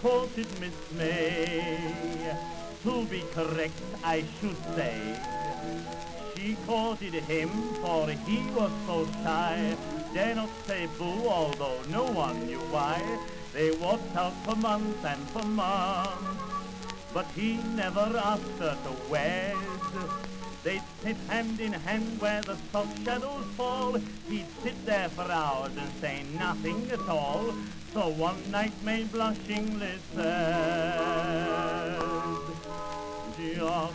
courted Miss May. To be correct, I should say. She courted him, for he was so shy. Dare not say boo, although no one knew why. They walked out for months and for months, but he never asked her to wed. They'd sit hand in hand where the soft shadows fall. He'd sit there for hours and say nothing at all. So one night May blushingly said, Just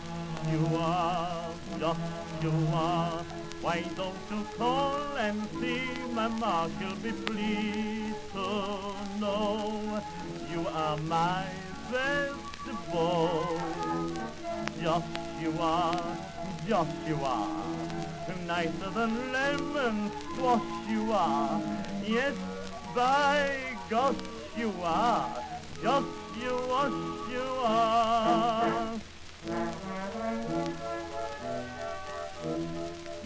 you are, just you are. Why don't you call and see Mama? She'll be pleased to know you are my best beau. You are, just you are. Nicer than lemon squash you are. Yes, by gosh you are. Just you wash you are.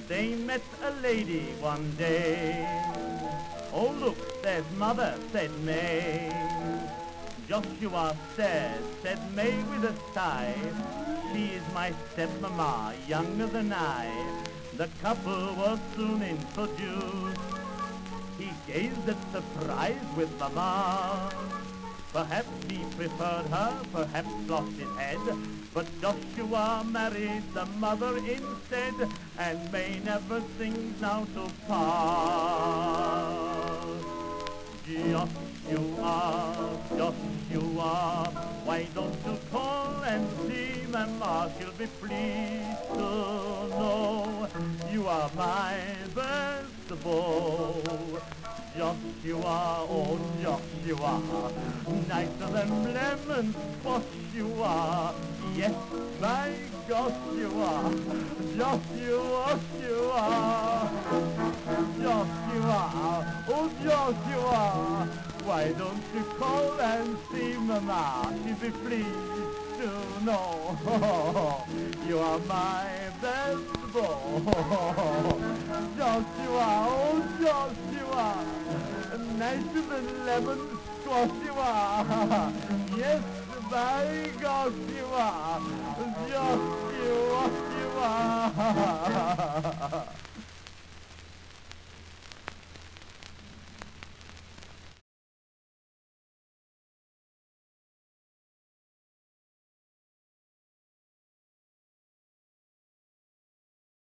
They met a lady one day. Oh look, there's mother, said May. Joshua stared, said May with a sigh. She is my stepmama, younger than I. The couple was soon introduced. He gazed at surprise with mama. Perhaps he preferred her, perhaps lost his head. But Joshua married the mother instead, and May never sings now to part. Just are, you are. Why don't you call and see Mama? She'll be pleased to know you are my best beau. Just you are, oh just you are, nicer than lemon squash you are. Yes, my gosh you are, just you are. Are. Why don't you call and see Mama? She'd be pleased to know you are my best boy. Are, oh are, nicer than lemon squash you are. Yes, by gosh you are, just